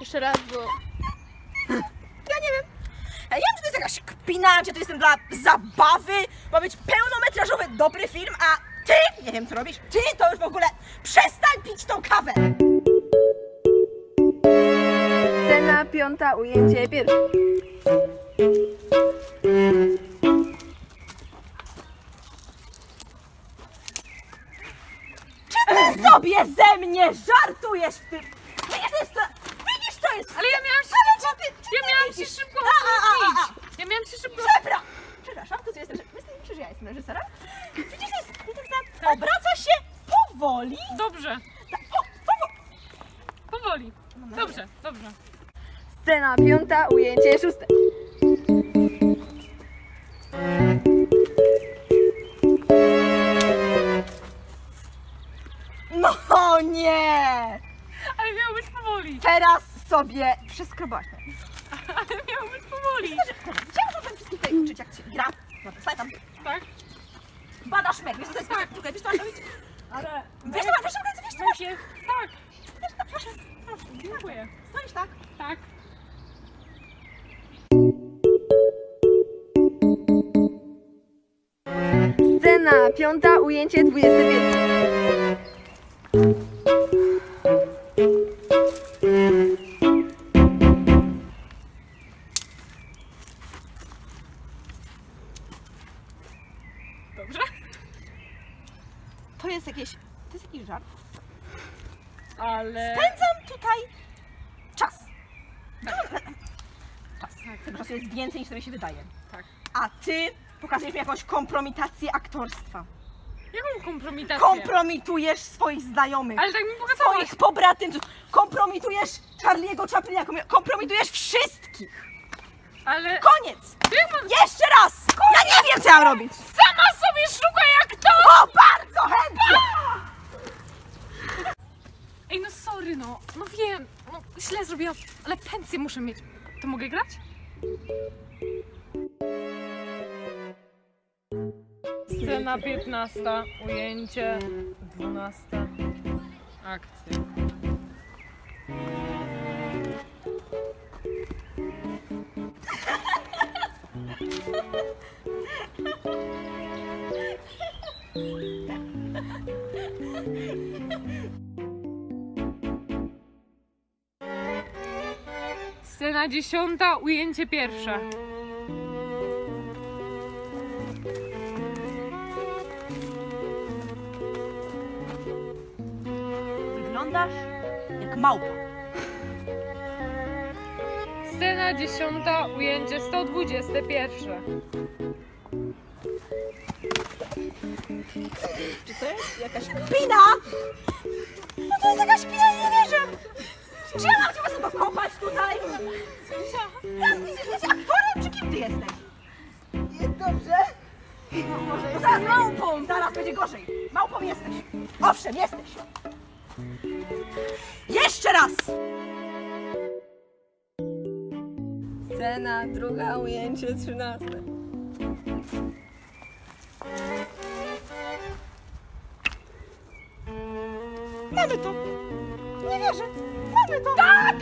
Jeszcze raz, bo... Ja nie wiem. Ja nie wiem, czy to jest jakaś kpina, czy to jest dla zabawy. Ma być pełnometrażowy, dobry film, a ty, nie wiem co robisz, ty to już w ogóle przestań pić tą kawę. Scena piąta, ujęcie pierwsze. Czy ty sobie ze mnie żartujesz w tym? Mam Dobrze, dobrze. Scena piąta, ujęcie szóste. No nie! Ale miało być powoli. Teraz sobie przeskrobasz. Ale miało być powoli. Chciałam, żeby wszystkich tutaj uczyć, jak się gra. Dobra, tam. Tak? Badasz mek, wiesz co to jest? Czekaj, wiesz co masz robić? Ale... Wiesz co masz, wiesz co masz, wiesz co masz? Już jest. Tak, Wiesz co, proszę, proszę, dziękuję. stoisz tak? Tak. Scena piąta, ujęcie dwudzieste pierwsze. Dobrze? To jest jakieś, to jest jakiś żart. Ale... Spędzam tutaj czas. Tak. Czas. Tego czasu jest więcej niż sobie się wydaje. Tak. A ty pokazujesz mi jakąś kompromitację aktorstwa. Jaką kompromitację? Kompromitujesz swoich znajomych. Ale tak mi pokazałaś. Swoich pobratymców. Kompromitujesz Charlie'ego Chaplina. kom- Kompromitujesz wszystkich. Ale... Koniec! Mam... Jeszcze raz! Ja nie wiem, co mam robić! Sama sobie szukaj jak to! O, bardzo chętnie! Ej, no sorry, no. No wiem, no źle zrobiłam, ale pensję muszę mieć. To mogę grać? Scena 15, ujęcie 12, akcja. Scena 10, ujęcie pierwsze. Wyglądasz jak małpa. Scena 10, ujęcie 121. Czy to jest jakaś kpina? No to jest jakaś kpina nie wierzę! Czy ja jesteś aktorem, czy kim ty jesteś? Jest dobrze. No może zaraz małpą! Zaraz będzie gorzej. Małpą jesteś. Owszem, jesteś. Jeszcze raz! Scena druga, ujęcie trzynaste. Mamy to! Nie wierzę! Duck!